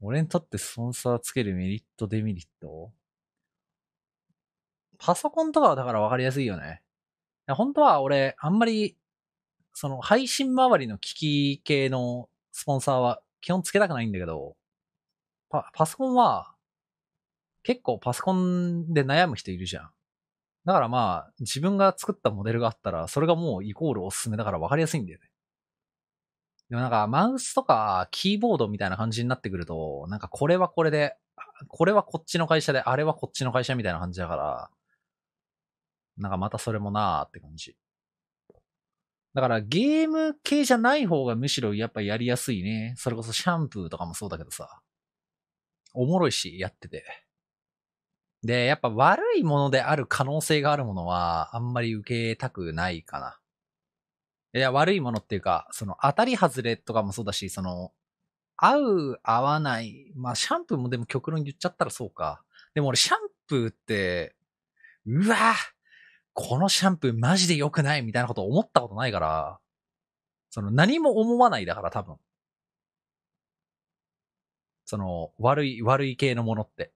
俺にとってスポンサーつけるメリット、デメリット？パソコンとかはだから分かりやすいよね。本当は俺、あんまり、その配信周りの機器系のスポンサーは基本つけたくないんだけど、パ、パソコンは、結構パソコンで悩む人いるじゃん。だからまあ、自分が作ったモデルがあったら、それがもうイコールおすすめだから分かりやすいんだよね。でもなんか、マウスとかキーボードみたいな感じになってくると、なんかこれはこれで、これはこっちの会社で、あれはこっちの会社みたいな感じだから、なんかまたそれもなーって感じ。だからゲーム系じゃない方がむしろやっぱやりやすいね。それこそシャンプーとかもそうだけどさ。おもろいし、やってて。で、やっぱ悪いものである可能性があるものは、あんまり受けたくないかな。いや、悪いものっていうか、その当たり外れとかもそうだし、その、合う、合わない。まあ、シャンプーもでも極論言っちゃったらそうか。でも俺、シャンプーって、うわぁこのシャンプーマジで良くないみたいなこと思ったことないから、その何も思わないだから多分。その悪い、悪い系のものって。